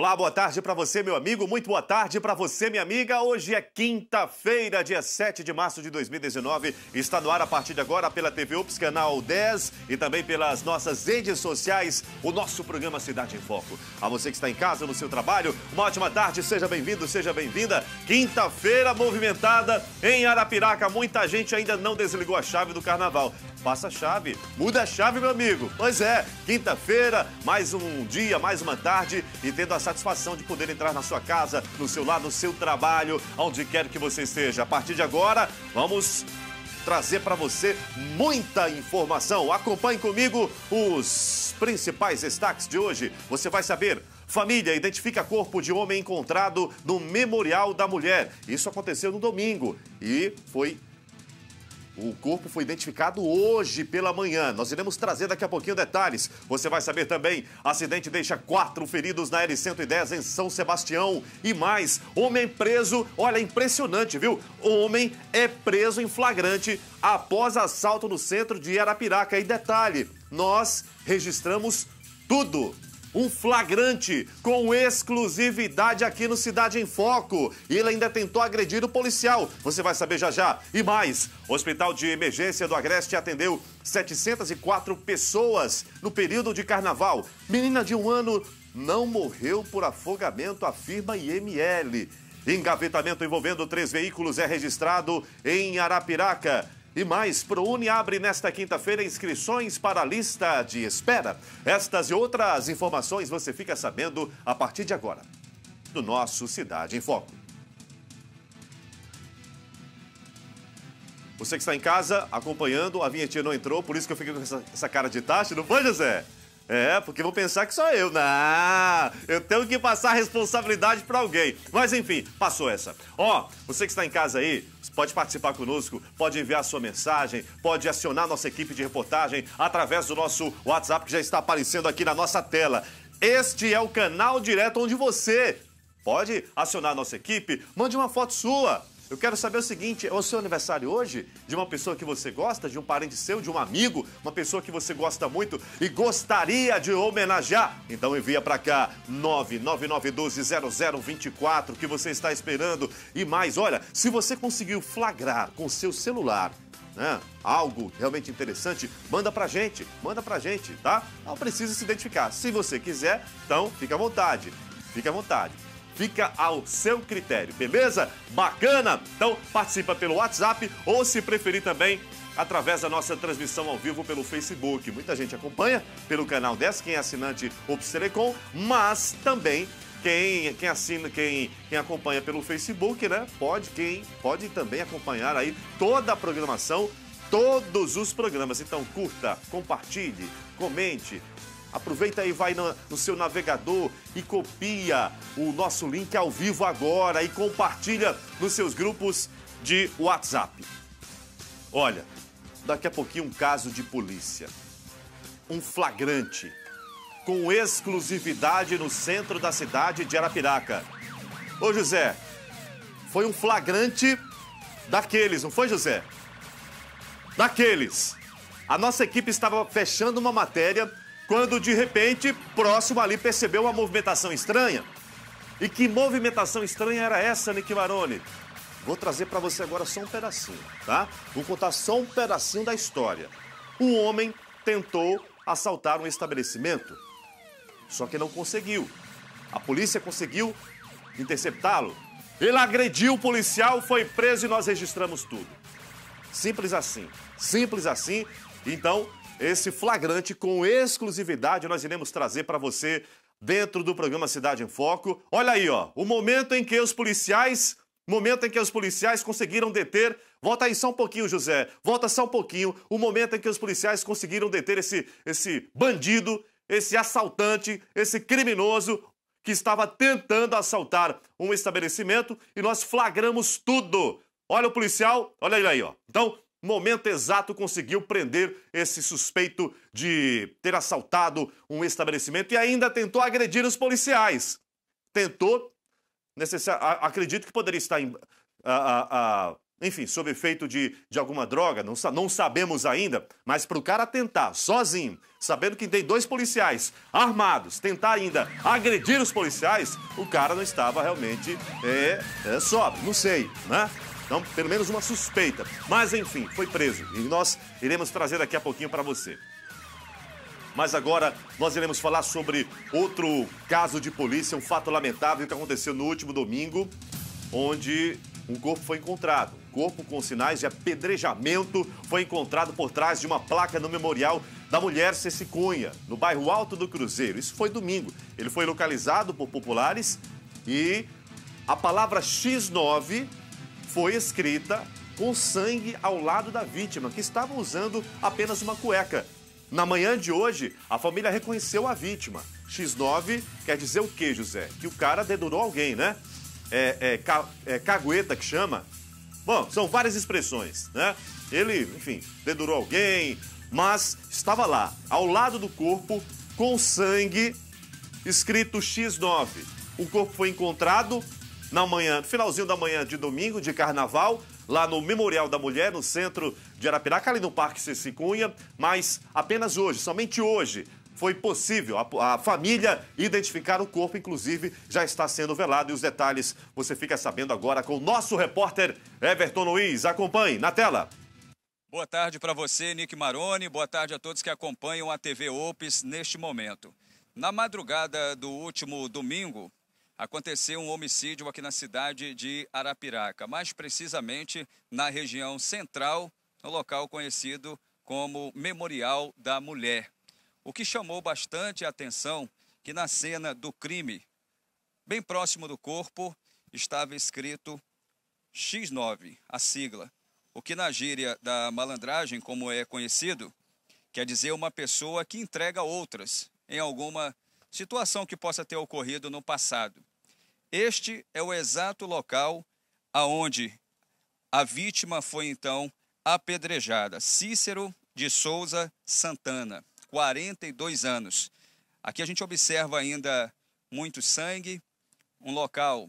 Olá, boa tarde para você, meu amigo. Muito boa tarde para você, minha amiga. Hoje é quinta-feira, dia 7 de março de 2019. Está no ar a partir de agora pela TV Ups, canal 10 e também pelas nossas redes sociais, o nosso programa Cidade em Foco. A você que está em casa, no seu trabalho, uma ótima tarde, seja bem-vindo, seja bem-vinda. Quinta-feira movimentada em Arapiraca. Muita gente ainda não desligou a chave do carnaval. Passa a chave, muda a chave, meu amigo. Pois é, quinta-feira, mais um dia, mais uma tarde e tendo a satisfação de poder entrar na sua casa, no seu lado, no seu trabalho, onde quer que você esteja. A partir de agora, vamos trazer para você muita informação. Acompanhe comigo os principais destaques de hoje. Você vai saber Família identifica corpo de homem encontrado no Memorial da Mulher. Isso aconteceu no domingo e foi o corpo foi identificado hoje pela manhã. Nós iremos trazer daqui a pouquinho detalhes. Você vai saber também. Acidente deixa quatro feridos na L-110 em São Sebastião. E mais, homem preso. Olha, impressionante, viu? Homem é preso em flagrante após assalto no centro de Arapiraca. E detalhe, nós registramos tudo um flagrante com exclusividade aqui no Cidade em Foco. E ele ainda tentou agredir o policial. Você vai saber já já. E mais, o Hospital de Emergência do Agreste atendeu 704 pessoas no período de carnaval. Menina de um ano não morreu por afogamento, afirma IML. Engavetamento envolvendo três veículos é registrado em Arapiraca. E mais, ProUni abre nesta quinta-feira inscrições para a lista de espera. Estas e outras informações você fica sabendo a partir de agora, do nosso Cidade em Foco. Você que está em casa acompanhando, a vinhetinha não entrou, por isso que eu fiquei com essa, essa cara de taxa, não foi, José? É, porque vão pensar que sou eu. Não, eu tenho que passar a responsabilidade para alguém. Mas enfim, passou essa. Ó, você que está em casa aí, pode participar conosco, pode enviar sua mensagem, pode acionar nossa equipe de reportagem através do nosso WhatsApp que já está aparecendo aqui na nossa tela. Este é o canal direto onde você pode acionar nossa equipe, mande uma foto sua eu quero saber o seguinte: é o seu aniversário hoje? De uma pessoa que você gosta, de um parente seu, de um amigo, uma pessoa que você gosta muito e gostaria de homenagear? Então envia para cá 999120024 que você está esperando. E mais, olha, se você conseguiu flagrar com seu celular né, algo realmente interessante, manda pra gente, manda pra gente, tá? Não precisa se identificar. Se você quiser, então fica à vontade, fica à vontade fica ao seu critério, beleza? Bacana? Então participa pelo WhatsApp ou se preferir também através da nossa transmissão ao vivo pelo Facebook. Muita gente acompanha pelo canal 10, quem é assinante Ops Telecom, mas também quem, quem assina, quem, quem acompanha pelo Facebook, né? Pode, quem pode também acompanhar aí toda a programação, todos os programas. Então curta, compartilhe, comente, Aproveita e vai no, no, seu navegador e copia o nosso link ao vivo agora e compartilha nos seus grupos de WhatsApp. Olha, daqui a pouquinho um caso de polícia. Um flagrante com exclusividade no centro da cidade de Arapiraca. Ô José, foi um flagrante daqueles, não foi José? Daqueles. A nossa equipe estava fechando uma matéria quando de repente, próximo ali, percebeu uma movimentação estranha. E que movimentação estranha era essa, Nick Maroni? Vou trazer para você agora só um pedacinho, tá? Vou contar só um pedacinho da história. Um homem tentou assaltar um estabelecimento, só que não conseguiu. A polícia conseguiu interceptá-lo. Ele agrediu o policial, foi preso e nós registramos tudo. Simples assim. Simples assim. Então, esse flagrante com exclusividade nós iremos trazer para você dentro do programa Cidade em Foco. Olha aí, ó, o momento em que os policiais, momento em que os policiais conseguiram deter, volta aí só um pouquinho, José, volta só um pouquinho, o momento em que os policiais conseguiram deter esse esse bandido, esse assaltante, esse criminoso que estava tentando assaltar um estabelecimento e nós flagramos tudo. Olha o policial, olha ele aí, ó. Então, momento exato conseguiu prender esse suspeito de ter assaltado um estabelecimento e ainda tentou agredir os policiais. Tentou, necessar, acredito que poderia estar em, a, a, a, enfim, sob efeito de, de alguma droga, não, não sabemos ainda, mas para o cara tentar sozinho, sabendo que tem dois policiais armados, tentar ainda agredir os policiais, o cara não estava realmente é, é, sóbrio, não sei, né? Então, pelo menos uma suspeita. Mas, enfim, foi preso. E nós iremos trazer daqui a pouquinho para você. Mas agora nós iremos falar sobre outro caso de polícia, um fato lamentável que aconteceu no último domingo, onde um corpo foi encontrado. Um corpo com sinais de apedrejamento foi encontrado por trás de uma placa no memorial da mulher Ceci Cunha, no bairro Alto do Cruzeiro. Isso foi domingo. Ele foi localizado por populares e a palavra X9 foi escrita com sangue ao lado da vítima, que estava usando apenas uma cueca. Na manhã de hoje, a família reconheceu a vítima. X9 quer dizer o quê, José? Que o cara dedurou alguém, né? É, é, ca, é cagueta que chama. Bom, são várias expressões, né? Ele, enfim, dedurou alguém, mas estava lá, ao lado do corpo, com sangue, escrito X9. O corpo foi encontrado na manhã, finalzinho da manhã de domingo, de carnaval, lá no Memorial da Mulher, no centro de Arapiraca, ali no Parque Ceci Cunha, mas apenas hoje, somente hoje, foi possível a, a, família identificar o corpo, inclusive já está sendo velado. E os detalhes você fica sabendo agora com o nosso repórter Everton Luiz. Acompanhe na tela. Boa tarde para você, Nick Maroni. Boa tarde a todos que acompanham a TV Opes neste momento. Na madrugada do último domingo, aconteceu um homicídio aqui na cidade de Arapiraca, mais precisamente na região central, no local conhecido como Memorial da Mulher. O que chamou bastante a atenção que na cena do crime, bem próximo do corpo, estava escrito X9, a sigla. O que na gíria da malandragem, como é conhecido, quer dizer uma pessoa que entrega outras em alguma situação que possa ter ocorrido no passado. Este é o exato local aonde a vítima foi então apedrejada. Cícero de Souza Santana, 42 anos. Aqui a gente observa ainda muito sangue, um local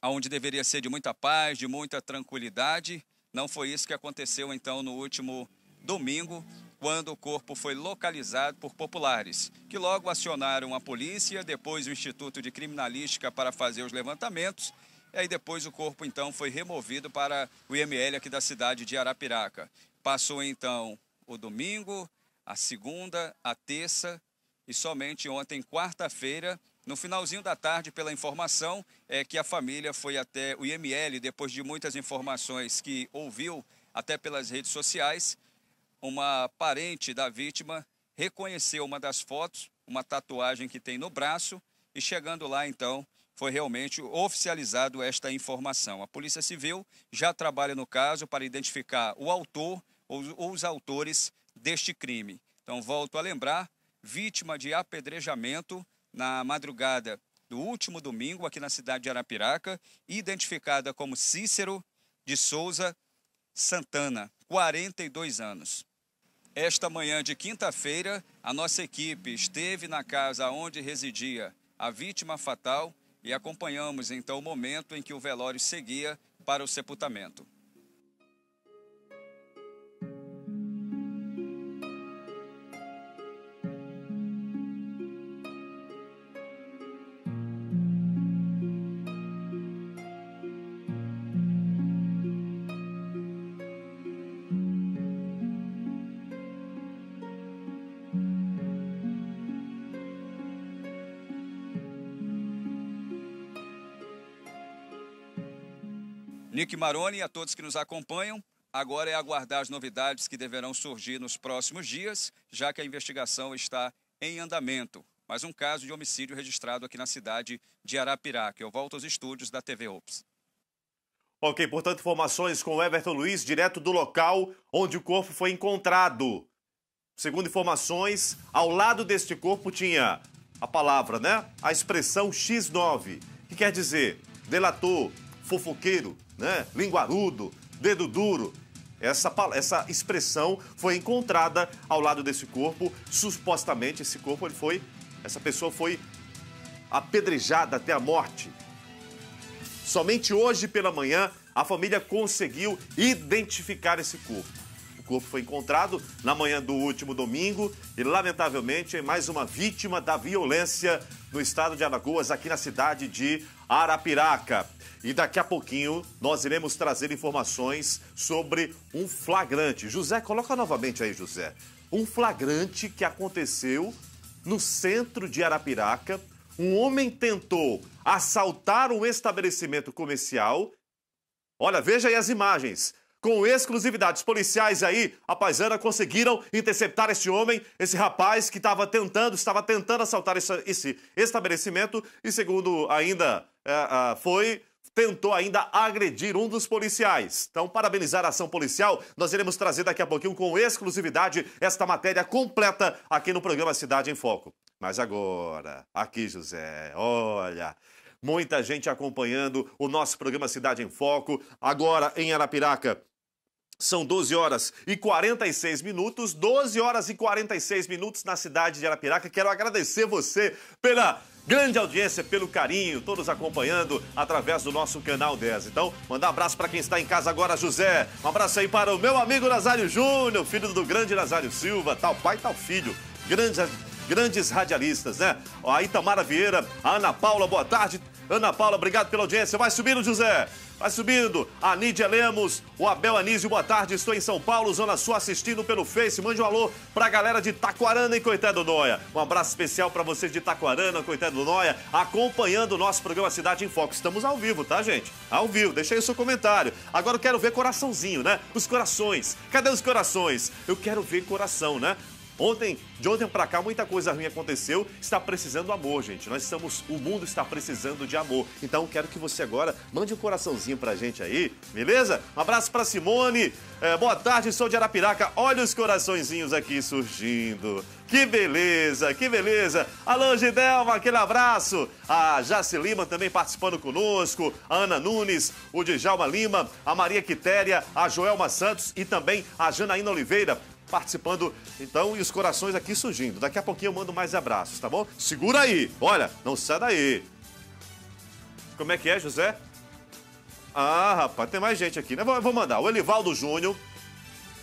onde deveria ser de muita paz, de muita tranquilidade. Não foi isso que aconteceu então no último domingo, quando o corpo foi localizado por populares, que logo acionaram a polícia, depois o Instituto de Criminalística para fazer os levantamentos, e aí depois o corpo então foi removido para o IML aqui da cidade de Arapiraca. Passou então o domingo, a segunda, a terça e somente ontem, quarta-feira, no finalzinho da tarde, pela informação, é que a família foi até o IML, depois de muitas informações que ouviu até pelas redes sociais, uma parente da vítima reconheceu uma das fotos, uma tatuagem que tem no braço, e chegando lá, então, foi realmente oficializado esta informação. A Polícia Civil já trabalha no caso para identificar o autor ou os autores deste crime. Então, volto a lembrar, vítima de apedrejamento na madrugada do último domingo aqui na cidade de Arapiraca, identificada como Cícero de Souza Santana, 42 anos. Esta manhã de quinta-feira, a nossa equipe esteve na casa onde residia a vítima fatal e acompanhamos então o momento em que o velório seguia para o sepultamento. Nick Maroni e a todos que nos acompanham. Agora é aguardar as novidades que deverão surgir nos próximos dias, já que a investigação está em andamento. Mais um caso de homicídio registrado aqui na cidade de Arapiraca. Eu volto aos estúdios da TV Ops. Ok, portanto, informações com Everton Luiz, direto do local onde o corpo foi encontrado. Segundo informações, ao lado deste corpo tinha a palavra, né? A expressão X9, que quer dizer delator, fofoqueiro, né? linguarudo, dedo duro. Essa, essa expressão foi encontrada ao lado desse corpo. Supostamente, esse corpo ele foi. Essa pessoa foi apedrejada até a morte. Somente hoje pela manhã, a família conseguiu identificar esse corpo. O corpo foi encontrado na manhã do último domingo e, lamentavelmente, é mais uma vítima da violência no estado de Alagoas, aqui na cidade de Arapiraca. E daqui a pouquinho nós iremos trazer informações sobre um flagrante. José, coloca novamente aí, José. Um flagrante que aconteceu no centro de Arapiraca. Um homem tentou assaltar um estabelecimento comercial. Olha, veja aí as imagens. Com exclusividade, os policiais aí, a paisana, conseguiram interceptar esse homem, esse rapaz que estava tentando, estava tentando assaltar esse, estabelecimento e, segundo ainda é, foi tentou ainda agredir um dos policiais. Então, parabenizar a ação policial, nós iremos trazer daqui a pouquinho com exclusividade esta matéria completa aqui no programa Cidade em Foco. Mas agora, aqui, José, olha. Muita gente acompanhando o nosso programa Cidade em Foco. Agora em Arapiraca, são 12 horas e 46 minutos, 12 horas e 46 minutos na cidade de Arapiraca. Quero agradecer você pela grande audiência, pelo carinho, todos acompanhando através do nosso canal 10. Então, mandar um abraço para quem está em casa agora, José. Um abraço aí para o meu amigo Nazário Júnior, filho do grande Nazário Silva, tal pai, tal filho. Grandes, grandes radialistas, né? A Itamara Vieira, a Ana Paula, boa tarde. Ana Paula, obrigado pela audiência. Vai subindo, José. Vai subindo. A Nídia Lemos, o Abel Anísio, boa tarde. Estou em São Paulo, Zona Sul, assistindo pelo Face. Mande um alô pra galera de Taquarana e Coitado do Noia. Um abraço especial para vocês de Taquarana, Coitado do Noia, acompanhando o nosso programa Cidade em Foco. Estamos ao vivo, tá, gente? Ao vivo. Deixa aí o seu comentário. Agora eu quero ver coraçãozinho, né? Os corações. Cadê os corações? Eu quero ver coração, né? Ontem, de ontem para cá, muita coisa ruim aconteceu. Está precisando de amor, gente. Nós estamos, o mundo está precisando de amor. Então, quero que você agora mande um coraçãozinho pra gente aí, beleza? Um abraço pra Simone. É, boa tarde, sou de Arapiraca. Olha os coraçõezinhos aqui surgindo. Que beleza, que beleza. Alô, Gidelma, aquele abraço. A Jace Lima também participando conosco. A Ana Nunes, o Djalma Lima, a Maria Quitéria, a Joelma Santos e também a Janaína Oliveira participando, então, e os corações aqui surgindo. Daqui a pouquinho eu mando mais abraços, tá bom? Segura aí, olha, não sai daí. Como é que é, José? Ah, rapaz, tem mais gente aqui, né? Vou, vou mandar. O Elivaldo Júnior.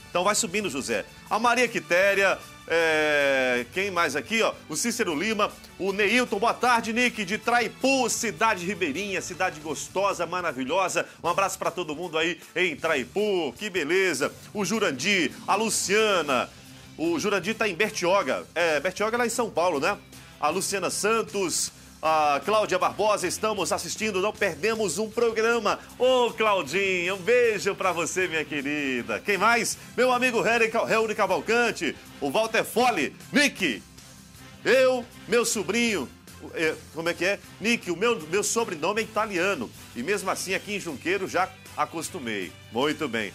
Então vai subindo, José. A Maria Quitéria, é, quem mais aqui, ó? O Cícero Lima, o Neilton, boa tarde, Nick, de Traipu, cidade ribeirinha, cidade gostosa, maravilhosa. Um abraço para todo mundo aí em Traipu, que beleza. O Jurandir, a Luciana, o Jurandir tá em Bertioga, é, Bertioga é lá em São Paulo, né? A Luciana Santos, a Cláudia Barbosa, estamos assistindo, não perdemos um programa. Ô, Claudinha, um beijo para você, minha querida. Quem mais? Meu amigo Reuri Cavalcante, o Walter Fole, Nick, eu, meu sobrinho, é, como é que é? Nick, o meu, meu sobrenome é italiano. E mesmo assim, aqui em Junqueiro, já acostumei. Muito bem.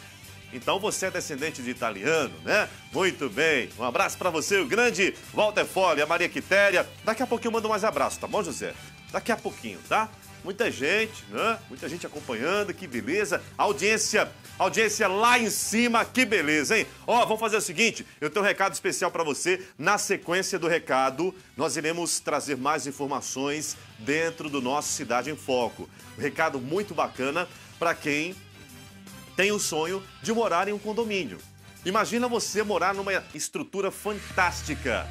Então você é descendente de italiano, né? Muito bem. Um abraço para você, o grande Walter Fole, a Maria Quitéria. Daqui a pouquinho eu mando mais abraço, tá bom, José? Daqui a pouquinho, tá? Muita gente, né? Muita gente acompanhando, que beleza. Audiência, audiência lá em cima, que beleza, hein? Ó, vamos fazer o seguinte, eu tenho um recado especial para você. Na sequência do recado, nós iremos trazer mais informações dentro do nosso Cidade em Foco. Um recado muito bacana para quem tem o sonho de morar em um condomínio. Imagina você morar numa estrutura fantástica.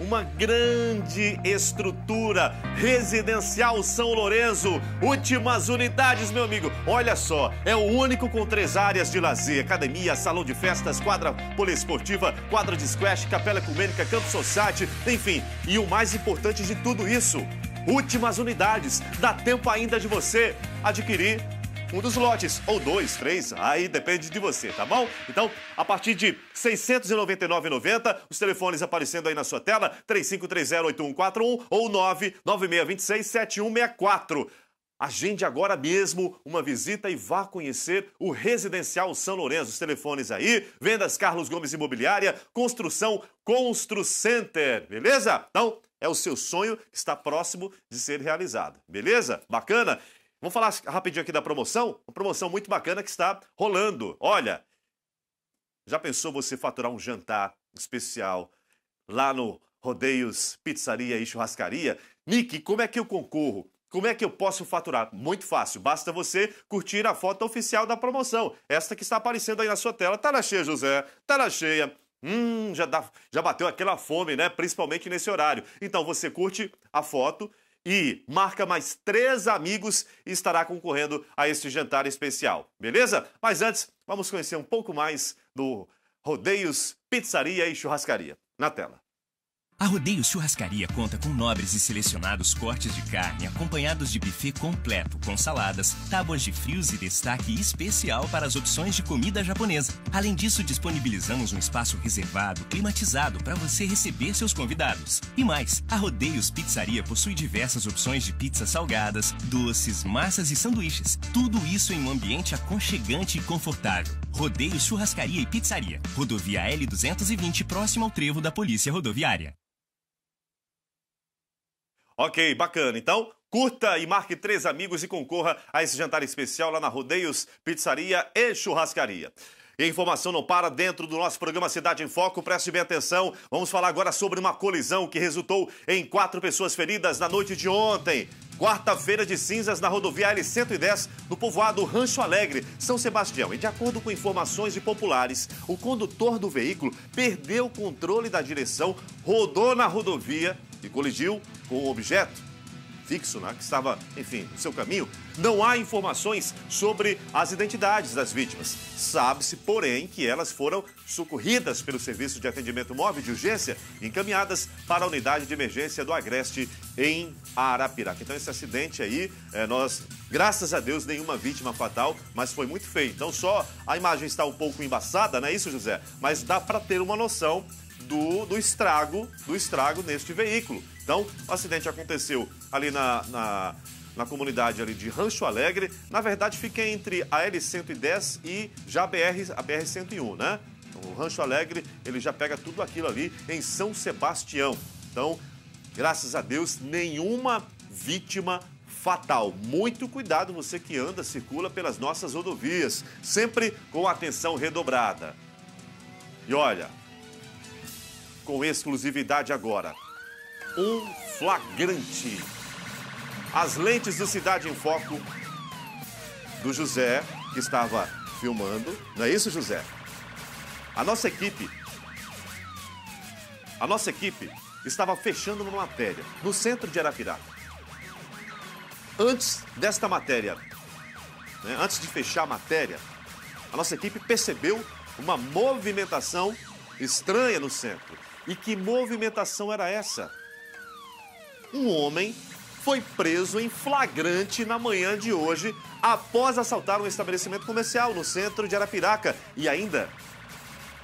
Uma grande estrutura residencial São Lourenço. Últimas unidades, meu amigo. Olha só, é o único com três áreas de lazer: academia, salão de festas, quadra poliesportiva, quadra de squash, capela ecumênica, campo society, enfim. E o mais importante de tudo isso, últimas unidades. Dá tempo ainda de você adquirir um dos lotes, ou dois, três, aí depende de você, tá bom? Então, a partir de R$ 699,90, os telefones aparecendo aí na sua tela, 35308141 ou 996267164. Agende agora mesmo uma visita e vá conhecer o Residencial São Lourenço. Os telefones aí, vendas Carlos Gomes Imobiliária, construção Constru Center, beleza? Então, é o seu sonho que está próximo de ser realizado, beleza? Bacana? Vamos falar rapidinho aqui da promoção? Uma promoção muito bacana que está rolando. Olha, já pensou você faturar um jantar especial lá no Rodeios Pizzaria e Churrascaria? Nick, como é que eu concorro? Como é que eu posso faturar? Muito fácil, basta você curtir a foto oficial da promoção. Esta que está aparecendo aí na sua tela. Tá na cheia, José, tá na cheia. Hum, já, dá, já bateu aquela fome, né? Principalmente nesse horário. Então você curte a foto e marca mais três amigos e estará concorrendo a este jantar especial, beleza? Mas antes, vamos conhecer um pouco mais do Rodeios Pizzaria e Churrascaria. Na tela. A Rodeio Churrascaria conta com nobres e selecionados cortes de carne, acompanhados de buffet completo, com saladas, tábuas de frios e destaque especial para as opções de comida japonesa. Além disso, disponibilizamos um espaço reservado, climatizado, para você receber seus convidados. E mais, a Rodeios Pizzaria possui diversas opções de pizzas salgadas, doces, massas e sanduíches. Tudo isso em um ambiente aconchegante e confortável. Rodeio Churrascaria e Pizzaria. Rodovia L220, próximo ao trevo da Polícia Rodoviária. Ok, bacana. Então, curta e marque três amigos e concorra a esse jantar especial lá na Rodeios Pizzaria e Churrascaria. E a informação não para dentro do nosso programa Cidade em Foco. Preste bem atenção. Vamos falar agora sobre uma colisão que resultou em quatro pessoas feridas na noite de ontem. Quarta-feira de cinzas na rodovia L110, no povoado Rancho Alegre, São Sebastião. E de acordo com informações de populares, o condutor do veículo perdeu o controle da direção, rodou na rodovia e colidiu com o objeto fixo, né, que estava, enfim, no seu caminho, não há informações sobre as identidades das vítimas. Sabe-se, porém, que elas foram socorridas pelo Serviço de Atendimento Móvel de Urgência e encaminhadas para a unidade de emergência do Agreste em Arapiraca. Então, esse acidente aí, é, nós, graças a Deus, nenhuma vítima fatal, mas foi muito feio. Então, só a imagem está um pouco embaçada, não é isso, José? Mas dá para ter uma noção do, do estrago, do estrago neste veículo. Então, o acidente aconteceu ali na, na, na comunidade ali de Rancho Alegre. Na verdade, fica entre a L110 e já a BR, a BR-101, né? Então, o Rancho Alegre, ele já pega tudo aquilo ali em São Sebastião. Então, graças a Deus, nenhuma vítima fatal. Muito cuidado você que anda, circula pelas nossas rodovias, sempre com atenção redobrada. E olha, com exclusividade agora, um flagrante. As lentes do Cidade em Foco do José, que estava filmando. Não é isso, José? A nossa equipe. A nossa equipe estava fechando uma matéria no centro de Arapiraca. Antes desta matéria, né, antes de fechar a matéria, a nossa equipe percebeu uma movimentação estranha no centro. E que movimentação era essa? um homem foi preso em flagrante na manhã de hoje após assaltar um estabelecimento comercial no centro de Arapiraca e ainda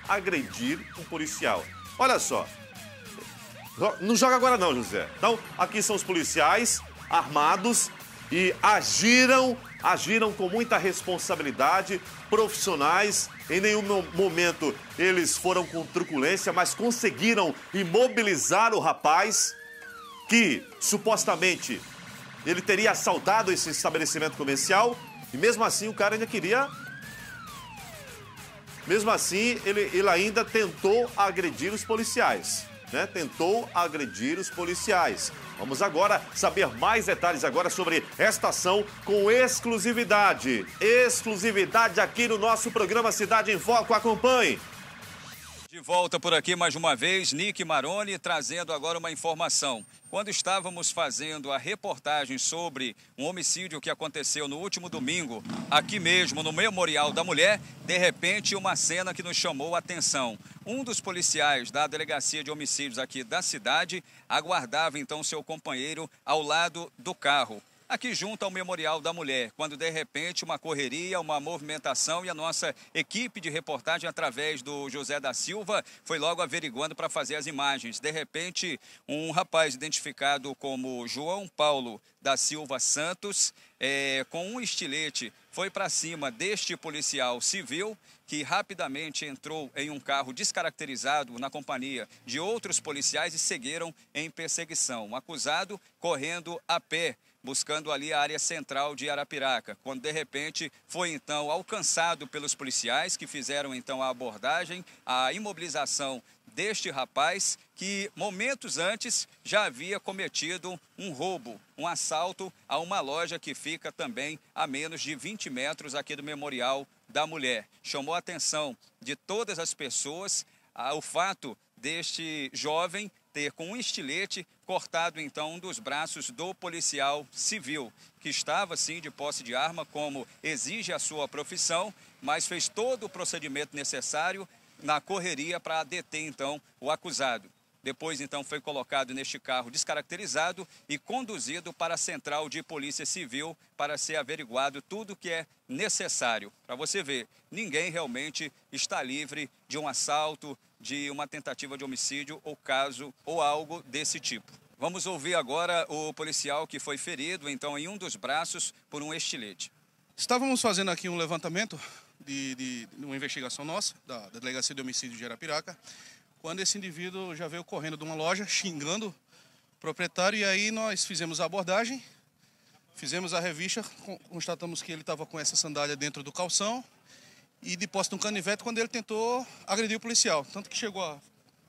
agredir um policial. Olha só. Não joga agora não, José. Então, aqui são os policiais armados e agiram, agiram com muita responsabilidade, profissionais. Em nenhum momento eles foram com truculência, mas conseguiram imobilizar o rapaz que supostamente ele teria assaltado esse estabelecimento comercial e mesmo assim o cara ainda queria. Mesmo assim, ele, ele ainda tentou agredir os policiais. Né? Tentou agredir os policiais. Vamos agora saber mais detalhes agora sobre esta ação com exclusividade. Exclusividade aqui no nosso programa Cidade em Foco. Acompanhe. De volta por aqui mais uma vez, Nick Maroni trazendo agora uma informação. Quando estávamos fazendo a reportagem sobre um homicídio que aconteceu no último domingo, aqui mesmo no Memorial da Mulher, de repente uma cena que nos chamou a atenção. Um dos policiais da delegacia de homicídios aqui da cidade aguardava então seu companheiro ao lado do carro aqui junto ao Memorial da Mulher, quando de repente uma correria, uma movimentação e a nossa equipe de reportagem, através do José da Silva, foi logo averiguando para fazer as imagens. De repente, um rapaz identificado como João Paulo da Silva Santos, é, com um estilete, foi para cima deste policial civil que rapidamente entrou em um carro descaracterizado na companhia de outros policiais e seguiram em perseguição. O acusado correndo a pé buscando ali a área central de Arapiraca, quando de repente foi então alcançado pelos policiais que fizeram então a abordagem, a imobilização deste rapaz que momentos antes já havia cometido um roubo, um assalto a uma loja que fica também a menos de 20 metros aqui do Memorial da Mulher. Chamou a atenção de todas as pessoas o fato deste jovem ter com um estilete cortado então um dos braços do policial civil, que estava sim de posse de arma, como exige a sua profissão, mas fez todo o procedimento necessário na correria para deter então o acusado. Depois, então, foi colocado neste carro descaracterizado e conduzido para a central de polícia civil para ser averiguado tudo o que é necessário. Para você ver, ninguém realmente está livre de um assalto, de uma tentativa de homicídio ou caso ou algo desse tipo. Vamos ouvir agora o policial que foi ferido, então, em um dos braços por um estilete. Estávamos fazendo aqui um levantamento de, de, de uma investigação nossa, da, da Delegacia de Homicídio de Arapiraca, quando esse indivíduo já veio correndo de uma loja, xingando o proprietário, e aí nós fizemos a abordagem, fizemos a revista, constatamos que ele estava com essa sandália dentro do calção e de posse de um canivete quando ele tentou agredir o policial. Tanto que chegou a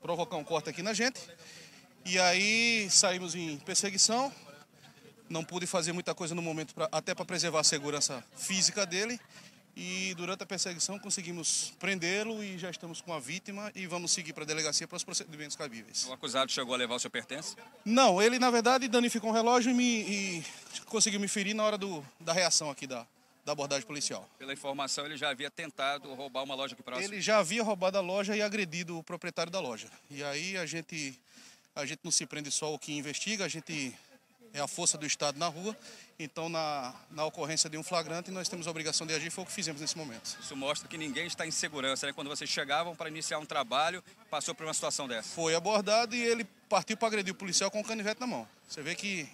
provocar um corte aqui na gente. E aí saímos em perseguição. Não pude fazer muita coisa no momento, pra, até para preservar a segurança física dele. E durante a perseguição conseguimos prendê-lo e já estamos com a vítima e vamos seguir para a delegacia para os procedimentos cabíveis. O acusado chegou a levar o seu pertence? Não, ele na verdade danificou um relógio e, me, e conseguiu me ferir na hora do, da reação aqui da, da abordagem policial. Pela informação, ele já havia tentado roubar uma loja aqui próximo? Ele já havia roubado a loja e agredido o proprietário da loja. E aí a gente, a gente não se prende só o que investiga, a gente é a força do Estado na rua. Então, na, na ocorrência de um flagrante, nós temos a obrigação de agir, foi o que fizemos nesse momento. Isso mostra que ninguém está em segurança, né? Quando vocês chegavam para iniciar um trabalho, passou por uma situação dessa. Foi abordado e ele partiu para agredir o policial com o canivete na mão. Você vê que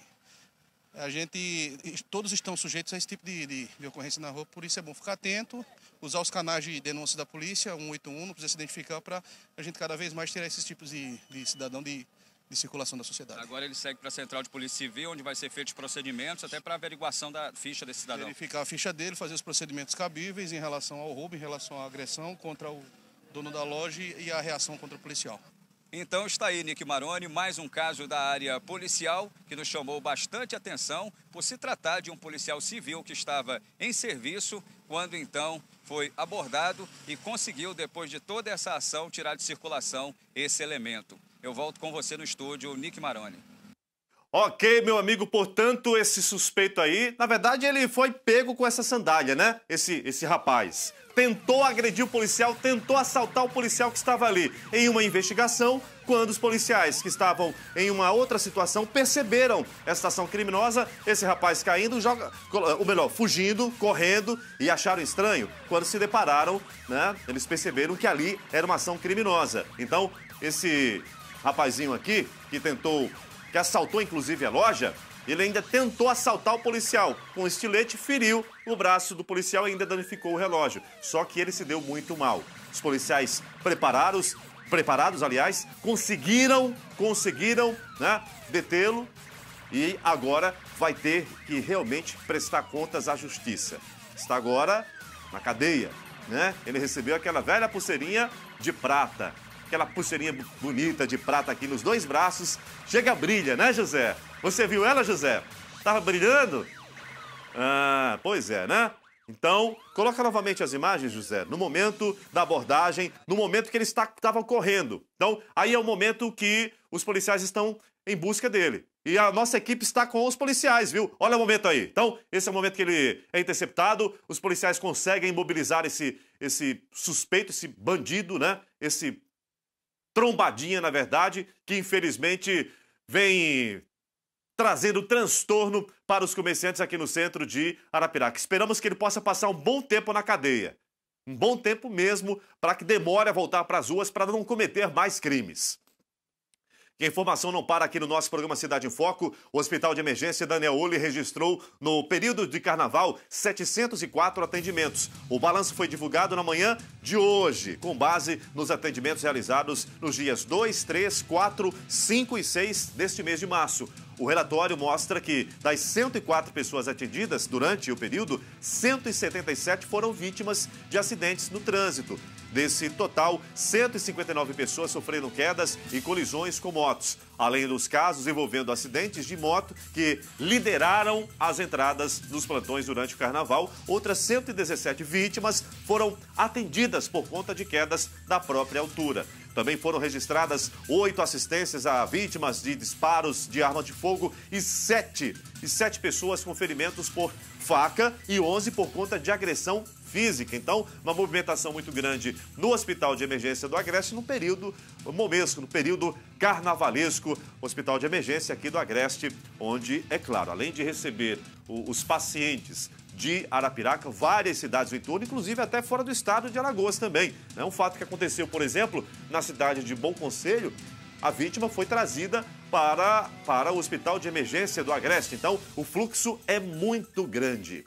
a gente, todos estão sujeitos a esse tipo de, de, de ocorrência na rua, por isso é bom ficar atento, usar os canais de denúncia da polícia, 181, não precisa se identificar, para a gente cada vez mais ter esses tipos de, de cidadão de de circulação da sociedade. Agora ele segue para a Central de Polícia Civil, onde vai ser feitos procedimentos até para averiguação da ficha desse cidadão. Verificar a ficha dele, fazer os procedimentos cabíveis em relação ao roubo, em relação à agressão contra o dono da loja e a reação contra o policial. Então está aí, Nick Maroni, mais um caso da área policial que nos chamou bastante atenção por se tratar de um policial civil que estava em serviço quando então foi abordado e conseguiu, depois de toda essa ação, tirar de circulação esse elemento. Eu volto com você no estúdio, Nick Maroni. Ok, meu amigo, portanto, esse suspeito aí, na verdade, ele foi pego com essa sandália, né? Esse, esse rapaz. Tentou agredir o policial, tentou assaltar o policial que estava ali em uma investigação, quando os policiais que estavam em uma outra situação perceberam essa ação criminosa, esse rapaz caindo, joga, ou melhor, fugindo, correndo e acharam estranho. Quando se depararam, né, eles perceberam que ali era uma ação criminosa. Então, esse rapazinho aqui, que tentou, que assaltou inclusive a loja, ele ainda tentou assaltar o policial. Com um estilete, feriu o braço do policial e ainda danificou o relógio. Só que ele se deu muito mal. Os policiais preparados, preparados, aliás, conseguiram, conseguiram, né, detê-lo e agora vai ter que realmente prestar contas à justiça. Está agora na cadeia, né? Ele recebeu aquela velha pulseirinha de prata aquela pulseirinha bonita de prata aqui nos dois braços. Chega, brilha, né, José? Você viu ela, José? Tava brilhando? Ah, pois é, né? Então, coloca novamente as imagens, José, no momento da abordagem, no momento que eles estavam correndo. Então, aí é o momento que os policiais estão em busca dele. E a nossa equipe está com os policiais, viu? Olha o momento aí. Então, esse é o momento que ele é interceptado. Os policiais conseguem imobilizar esse, esse suspeito, esse bandido, né? Esse trombadinha, na verdade, que infelizmente vem trazendo transtorno para os comerciantes aqui no centro de Arapiraca. Esperamos que ele possa passar um bom tempo na cadeia. Um bom tempo mesmo, para que demore a voltar para as ruas para não cometer mais crimes. A informação não para aqui no nosso programa Cidade em Foco. O Hospital de Emergência Daniel Olli registrou, no período de carnaval, 704 atendimentos. O balanço foi divulgado na manhã de hoje, com base nos atendimentos realizados nos dias 2, 3, 4, 5 e 6 deste mês de março. O relatório mostra que, das 104 pessoas atendidas durante o período, 177 foram vítimas de acidentes no trânsito. Desse total, 159 pessoas sofreram quedas e colisões com motos, além dos casos envolvendo acidentes de moto que lideraram as entradas dos plantões durante o carnaval. Outras 117 vítimas foram atendidas por conta de quedas da própria altura. Também foram registradas oito assistências a vítimas de disparos de arma de fogo e sete, e sete pessoas com ferimentos por faca e 11 por conta de agressão física. Então, uma movimentação muito grande no Hospital de Emergência do Agreste no período momesco, no período carnavalesco, Hospital de Emergência aqui do Agreste, onde, é claro, além de receber os pacientes de Arapiraca, várias cidades do entorno, inclusive até fora do estado de Alagoas também. É um fato que aconteceu, por exemplo, na cidade de Bom Conselho, a vítima foi trazida para, para o Hospital de Emergência do Agreste. Então, o fluxo é muito grande.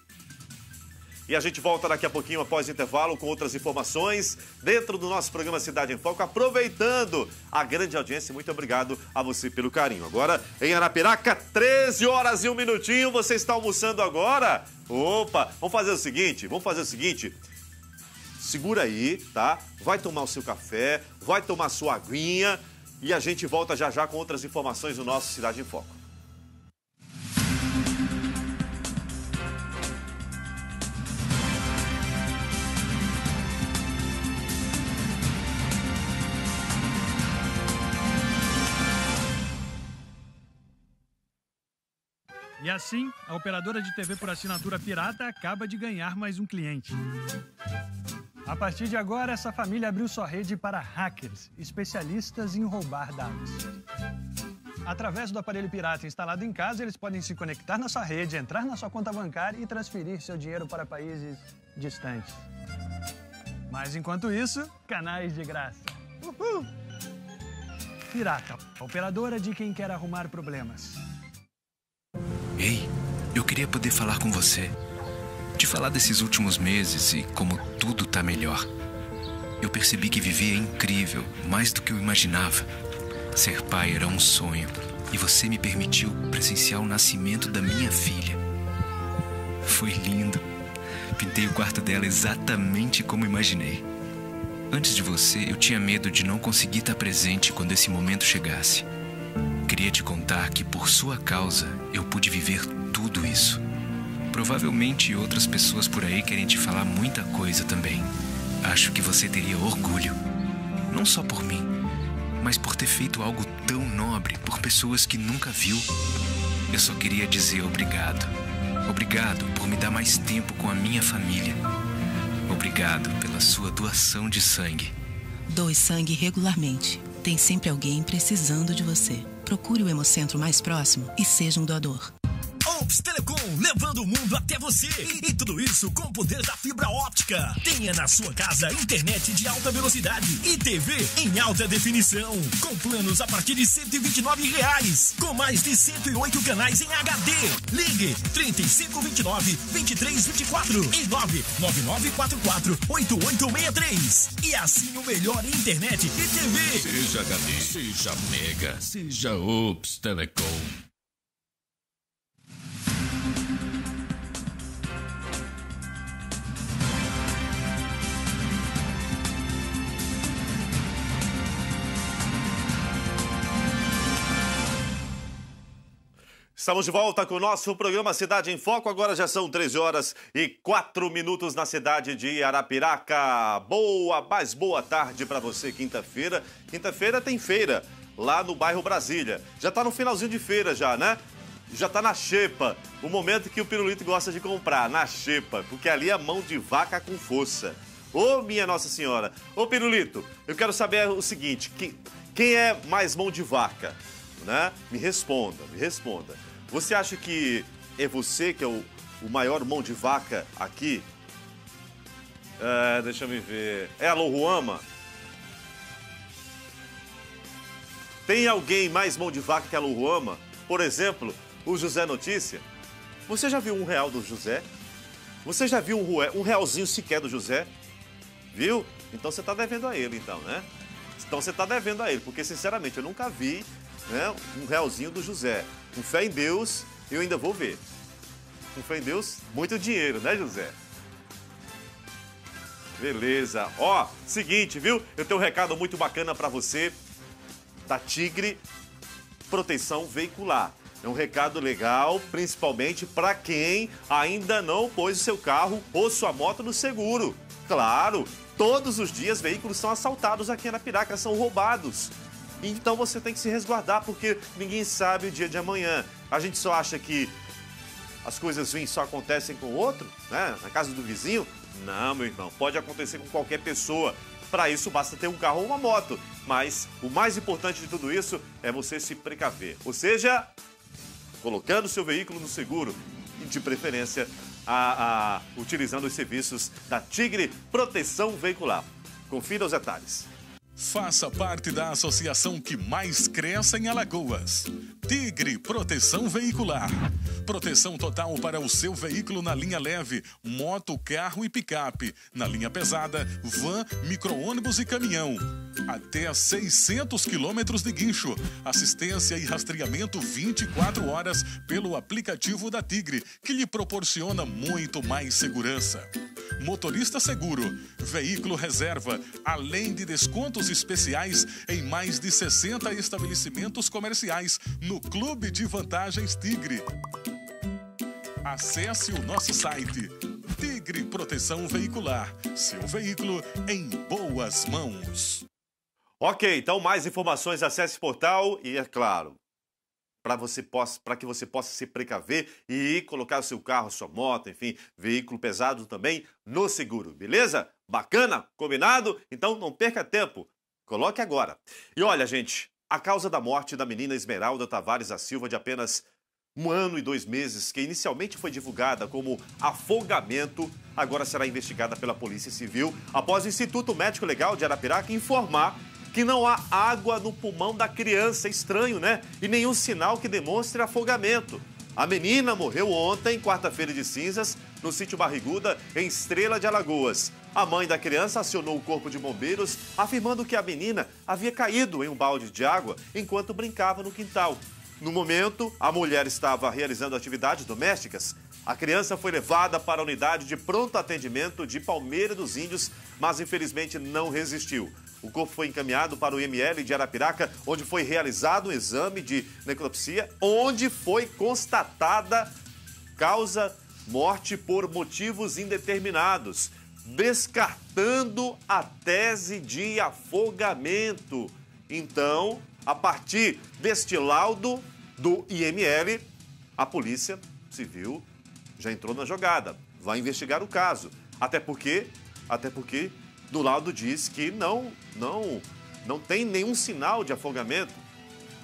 E a gente volta daqui a pouquinho após o intervalo com outras informações dentro do nosso programa Cidade em Foco, aproveitando a grande audiência. Muito obrigado a você pelo carinho. Agora, em Arapiraca, 13 horas e um minutinho. Você está almoçando agora? Opa, vamos fazer o seguinte, vamos fazer o seguinte. Segura aí, tá? Vai tomar o seu café, vai tomar sua aguinha e a gente volta já já com outras informações do nosso Cidade em Foco. Assim, a operadora de TV por assinatura pirata acaba de ganhar mais um cliente. A partir de agora, essa família abriu sua rede para hackers, especialistas em roubar dados. Através do aparelho pirata instalado em casa, eles podem se conectar na sua rede, entrar na sua conta bancária e transferir seu dinheiro para países distantes. Mas enquanto isso, canais de graça. Uhul! Pirata, operadora de quem quer arrumar problemas. Ei, eu queria poder falar com você. Te falar desses últimos meses e como tudo tá melhor. Eu percebi que viver é incrível, mais do que eu imaginava. Ser pai era um sonho e você me permitiu presenciar o nascimento da minha filha. Foi lindo. Pintei o quarto dela exatamente como imaginei. Antes de você, eu tinha medo de não conseguir estar presente quando esse momento chegasse. Queria te contar que por sua causa eu pude viver tudo isso. Provavelmente outras pessoas por aí querem te falar muita coisa também. Acho que você teria orgulho. Não só por mim, mas por ter feito algo tão nobre por pessoas que nunca viu. Eu só queria dizer obrigado. Obrigado por me dar mais tempo com a minha família. Obrigado pela sua doação de sangue. Doe sangue regularmente. Tem sempre alguém precisando de você. Procure o Hemocentro mais próximo e seja um doador. Ops Telecom, levando o mundo até você. E, e, tudo isso com o poder da fibra óptica. Tenha na sua casa internet de alta velocidade e TV em alta definição. Com planos a partir de 129 reais, com mais de 108 canais em HD. Ligue 3529 2324 e 99944 8863. E assim o melhor internet e TV. Seja HD, seja Mega, seja Ops Telecom. Estamos de volta com o nosso programa Cidade em Foco. Agora já são 13 horas e 4 minutos na cidade de Arapiraca. Boa, mais boa tarde para você, quinta-feira. Quinta-feira tem feira lá no bairro Brasília. Já está no finalzinho de feira já, né? Já está na xepa, o momento que o pirulito gosta de comprar, na xepa, porque ali é mão de vaca com força. Ô, minha Nossa Senhora. Ô, pirulito, eu quero saber o seguinte, quem, quem é mais mão de vaca? Né? Me responda, me responda. Você acha que é você que é o, o maior mão de vaca aqui? É, deixa eu ver. É a Lohuama? Tem alguém mais mão de vaca que a Lohuama? Por exemplo, o José Notícia? Você já viu um real do José? Você já viu um realzinho sequer do José? Viu? Então você está devendo a ele, então, né? Então você está devendo a ele, porque sinceramente eu nunca vi né, um realzinho do José. Com fé em Deus, eu ainda vou ver. Com fé em Deus, muito dinheiro, né, José? Beleza. Ó, seguinte, viu? Eu tenho um recado muito bacana para você da Tigre Proteção Veicular. É um recado legal, principalmente para quem ainda não pôs o seu carro ou sua moto no seguro. Claro, todos os dias veículos são assaltados aqui na Piraca, são roubados. Então você tem que se resguardar porque ninguém sabe o dia de amanhã. A gente só acha que as coisas ruins só acontecem com o outro, né? Na casa do vizinho. Não, meu irmão, pode acontecer com qualquer pessoa. Para isso basta ter um carro ou uma moto. Mas o mais importante de tudo isso é você se precaver. Ou seja, colocando seu veículo no seguro e, de preferência, a, a, utilizando os serviços da Tigre Proteção Veicular. Confira os detalhes. Faça parte da associação que mais cresce em Alagoas. Tigre Proteção Veicular. Proteção total para o seu veículo na linha leve, moto, carro e picape. Na linha pesada, van, micro-ônibus e caminhão. Até 600 quilômetros de guincho. Assistência e rastreamento 24 horas pelo aplicativo da Tigre, que lhe proporciona muito mais segurança. Motorista seguro, veículo reserva, além de descontos especiais em mais de 60 estabelecimentos comerciais no Clube de Vantagens Tigre. Acesse o nosso site Tigre Proteção Veicular. Seu veículo em boas mãos. Ok, então mais informações acesse o portal e é claro, para você possa, para que você possa se precaver e colocar o seu carro, sua moto, enfim, veículo pesado também no seguro, beleza? Bacana? Combinado? Então não perca tempo. Coloque agora. E olha, gente, a causa da morte da menina Esmeralda Tavares da Silva de apenas um ano e dois meses, que inicialmente foi divulgada como afogamento, agora será investigada pela Polícia Civil após o Instituto Médico Legal de Arapiraca informar que não há água no pulmão da criança, estranho, né? E nenhum sinal que demonstre afogamento. A menina morreu ontem, quarta-feira de cinzas, no sítio Barriguda, em Estrela de Alagoas. A mãe da criança acionou o corpo de bombeiros, afirmando que a menina havia caído em um balde de água enquanto brincava no quintal. No momento, a mulher estava realizando atividades domésticas. A criança foi levada para a unidade de pronto atendimento de Palmeira dos Índios, mas infelizmente não resistiu. O corpo foi encaminhado para o IML de Arapiraca, onde foi realizado um exame de necropsia, onde foi constatada causa morte por motivos indeterminados, descartando a tese de afogamento. Então, a partir deste laudo do IML, a Polícia Civil já entrou na jogada, vai investigar o caso. Até porque, até porque do laudo diz que não, não, não tem nenhum sinal de afogamento.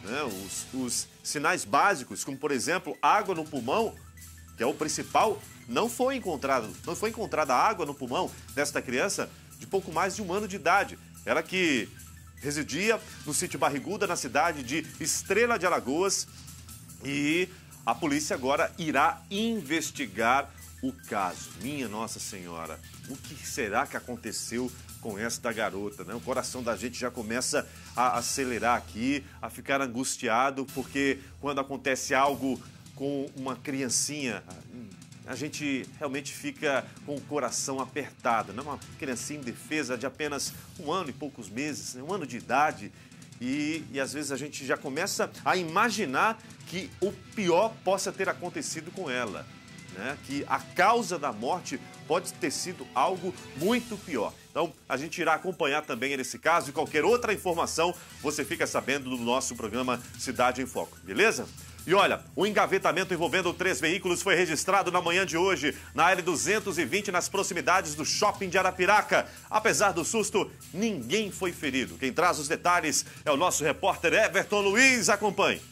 Né? Os, os sinais básicos, como por exemplo água no pulmão, que é o principal, não foi encontrado, não foi encontrada água no pulmão desta criança de pouco mais de um ano de idade. Ela que residia no sítio Barriguda, na cidade de Estrela de Alagoas, e a polícia agora irá investigar o caso. Minha Nossa Senhora, o que será que aconteceu com esta garota? Né? O coração da gente já começa a acelerar aqui, a ficar angustiado, porque quando acontece algo com uma criancinha, a gente realmente fica com o coração apertado. Né? Uma criancinha indefesa de apenas um ano e poucos meses, né? um ano de idade. E, e às vezes a gente já começa a imaginar que o pior possa ter acontecido com ela né, que a causa da morte pode ter sido algo muito pior. Então, a gente irá acompanhar também nesse caso e qualquer outra informação você fica sabendo do nosso programa Cidade em Foco, beleza? E olha, o engavetamento envolvendo três veículos foi registrado na manhã de hoje na L220 nas proximidades do shopping de Arapiraca. Apesar do susto, ninguém foi ferido. Quem traz os detalhes é o nosso repórter Everton Luiz. Acompanhe.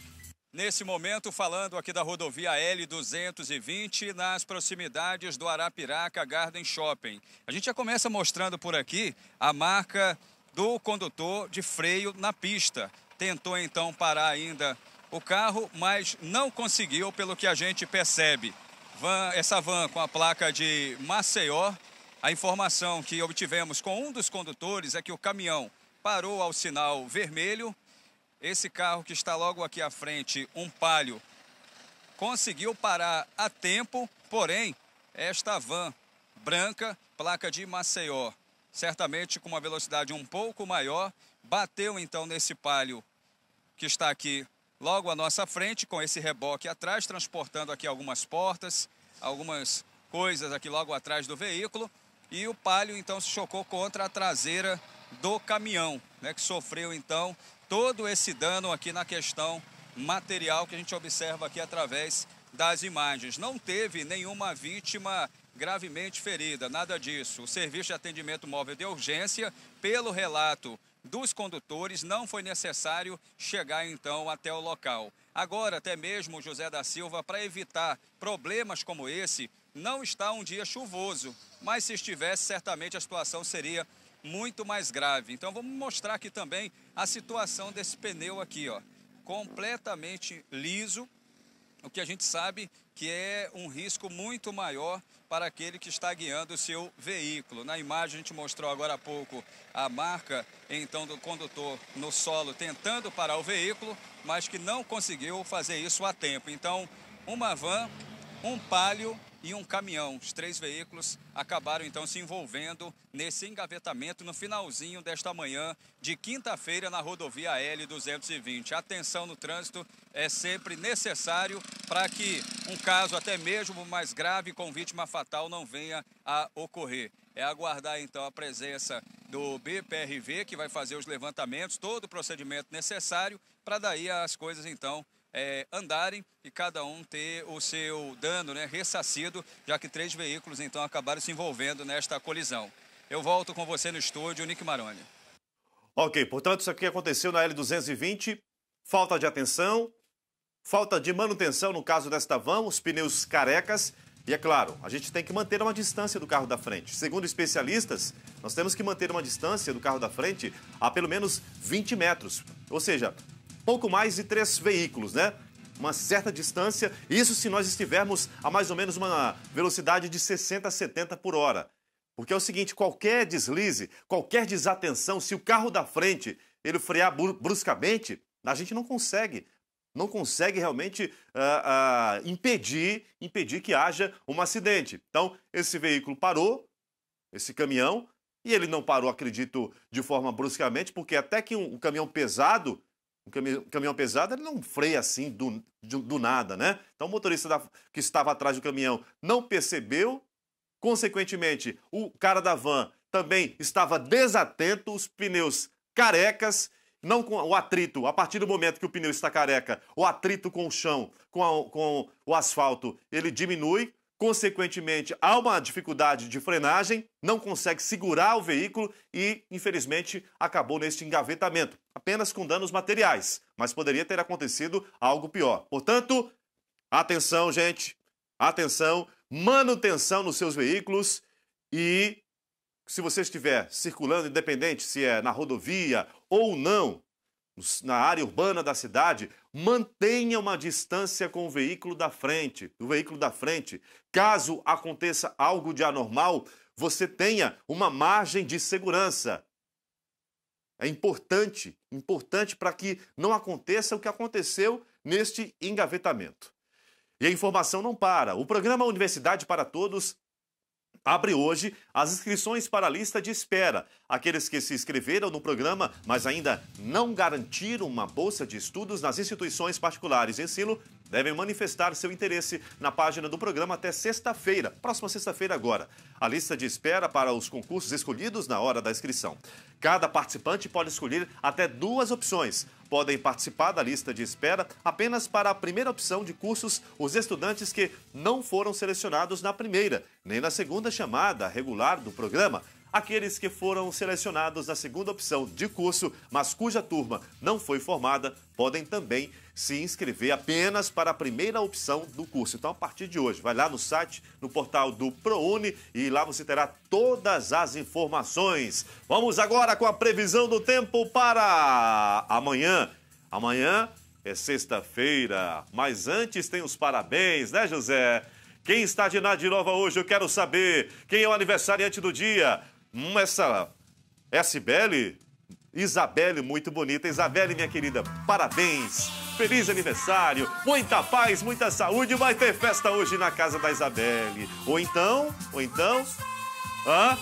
Nesse momento, falando aqui da rodovia L220, nas proximidades do Arapiraca Garden Shopping. A gente já começa mostrando por aqui a marca do condutor de freio na pista. Tentou então parar ainda o carro, mas não conseguiu, pelo que a gente percebe. Van, essa van com a placa de Maceió, a informação que obtivemos com um dos condutores é que o caminhão parou ao sinal vermelho esse carro que está logo aqui à frente, um Palio, conseguiu parar a tempo, porém, esta van branca, placa de Maceió, certamente com uma velocidade um pouco maior, bateu então nesse palio que está aqui logo à nossa frente, com esse reboque atrás, transportando aqui algumas portas, algumas coisas aqui logo atrás do veículo. E o palio então se chocou contra a traseira do caminhão, né, que sofreu então todo esse dano aqui na questão material que a gente observa aqui através das imagens. Não teve nenhuma vítima gravemente ferida, nada disso. O serviço de atendimento móvel de urgência, pelo relato dos condutores, não foi necessário chegar então até o local. Agora, até mesmo José da Silva, para evitar problemas como esse, não está um dia chuvoso, mas se estivesse, certamente a situação seria muito mais grave. Então vamos mostrar aqui também a situação desse pneu aqui, ó, completamente liso, o que a gente sabe que é um risco muito maior para aquele que está guiando o seu veículo. Na imagem a gente mostrou agora há pouco a marca então do condutor no solo tentando parar o veículo, mas que não conseguiu fazer isso a tempo. Então, uma van, um palio e um caminhão. Os três veículos acabaram então se envolvendo nesse engavetamento no finalzinho desta manhã de quinta-feira na rodovia L220. Atenção no trânsito é sempre necessário para que um caso até mesmo mais grave com vítima fatal não venha a ocorrer. É aguardar então a presença do BPRV que vai fazer os levantamentos, todo o procedimento necessário para daí as coisas então é, andarem e cada um ter o seu dano né, ressarcido, já que três veículos então acabaram se envolvendo nesta colisão. Eu volto com você no estúdio, Nick Maroni. Ok, portanto, isso aqui aconteceu na L220. Falta de atenção, falta de manutenção no caso desta van, os pneus carecas. E é claro, a gente tem que manter uma distância do carro da frente. Segundo especialistas, nós temos que manter uma distância do carro da frente a pelo menos 20 metros. Ou seja, pouco mais de três veículos, né? Uma certa distância, isso se nós estivermos a mais ou menos uma velocidade de 60 a 70 por hora. Porque é o seguinte, qualquer deslize, qualquer desatenção, se o carro da frente ele frear bruscamente, a gente não consegue, não consegue realmente uh, uh, impedir, impedir que haja um acidente. Então, esse veículo parou, esse caminhão, e ele não parou, acredito, de forma bruscamente, porque até que um, um caminhão pesado um caminhão, pesado ele não freia assim do, do, do nada, né? Então o motorista da, que estava atrás do caminhão não percebeu, consequentemente, o cara da van também estava desatento, os pneus carecas, não com o atrito, a partir do momento que o pneu está careca, o atrito com o chão, com, a, com o asfalto, ele diminui, Consequentemente, há uma dificuldade de frenagem, não consegue segurar o veículo e, infelizmente, acabou neste engavetamento, apenas com danos materiais, mas poderia ter acontecido algo pior. Portanto, atenção, gente, atenção, manutenção nos seus veículos e se você estiver circulando, independente se é na rodovia ou não, na área urbana da cidade, mantenha uma distância com o veículo da frente, do veículo da frente. Caso aconteça algo de anormal, você tenha uma margem de segurança. É importante, importante para que não aconteça o que aconteceu neste engavetamento. E a informação não para. O programa Universidade para Todos abre hoje as inscrições para a lista de espera. Aqueles que se inscreveram no programa, mas ainda não garantiram uma bolsa de estudos nas instituições particulares de ensino, devem manifestar seu interesse na página do programa até sexta-feira, próxima sexta-feira agora. A lista de espera para os concursos escolhidos na hora da inscrição. Cada participante pode escolher até duas opções. Podem participar da lista de espera apenas para a primeira opção de cursos os estudantes que não foram selecionados na primeira, nem na segunda chamada regular do programa. Aqueles que foram selecionados na segunda opção de curso, mas cuja turma não foi formada, podem também se inscrever apenas para a primeira opção do curso. Então, a partir de hoje, vai lá no site, no portal do ProUni e lá você terá todas as informações. Vamos agora com a previsão do tempo para amanhã. Amanhã é sexta-feira, mas antes tem os parabéns, né, José? Quem está de Nadirova hoje? Eu quero saber. Quem é o aniversariante do dia? Hum, essa Sibeli, Isabelle, muito bonita. Isabelle, minha querida, parabéns. Feliz aniversário, muita paz, muita saúde. Vai ter festa hoje na casa da Isabelle. Ou então, ou então, hã?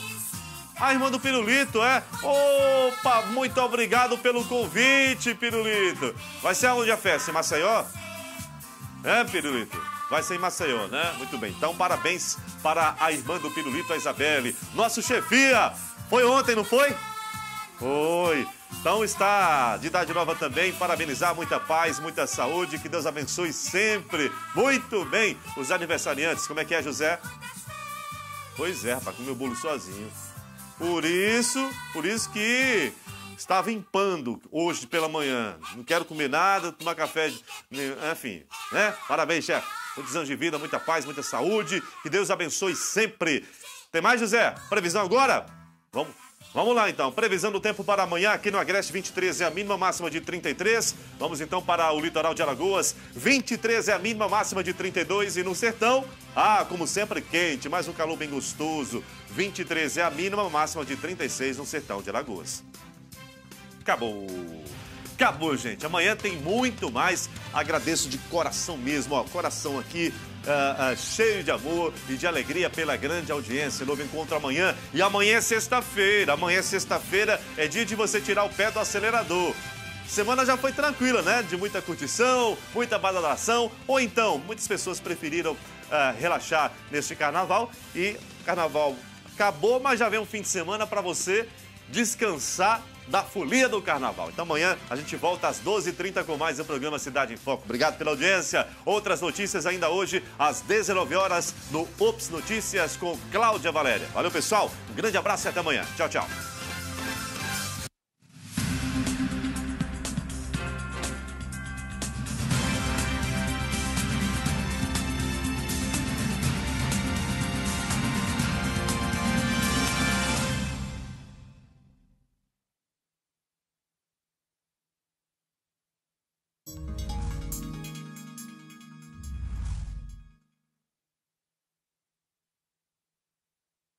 a irmã do Pirulito, é? Opa, muito obrigado pelo convite, Pirulito. Vai ser aonde a festa? Em Maceió? É, Pirulito? Vai ser em Maceió, né? Muito bem. Então, parabéns para a irmã do Pirulito, a Isabelle. Nosso chefia! Foi ontem, não foi? Foi. Então está de idade nova também. Parabenizar, muita paz, muita saúde. Que Deus abençoe sempre. Muito bem. Os aniversariantes, como é que é, José? Pois é, rapaz, comeu bolo sozinho. Por isso, por isso que estava empando hoje pela manhã. Não quero comer nada, tomar café, enfim, né? Parabéns, chefe. Muitos anos de vida, muita paz, muita saúde. Que Deus abençoe sempre. Tem mais, José? Previsão agora? Vamos Vamos lá então, previsão do tempo para amanhã aqui no Agreste 23 é a mínima máxima de 33. Vamos então para o litoral de Alagoas, 23 é a mínima máxima de 32 e no sertão, ah, como sempre quente, mas um calor bem gostoso. 23 é a mínima máxima de 36 no sertão de Alagoas. Acabou. Acabou, gente. Amanhã tem muito mais. Agradeço de coração mesmo, ó, coração aqui uh, uh, cheio de amor e de alegria pela grande audiência. Novo encontro amanhã. E amanhã é sexta-feira. Amanhã é sexta-feira, é dia de você tirar o pé do acelerador. Semana já foi tranquila, né? De muita curtição, muita badalação. Ou então, muitas pessoas preferiram uh, relaxar neste carnaval. E carnaval acabou, mas já vem um fim de semana para você descansar da folia do carnaval. Então amanhã a gente volta às 12h30 com mais um programa Cidade em Foco. Obrigado pela audiência. Outras notícias ainda hoje às 19 horas no Ops Notícias com Cláudia Valéria. Valeu, pessoal. Um grande abraço e até amanhã. Tchau, tchau.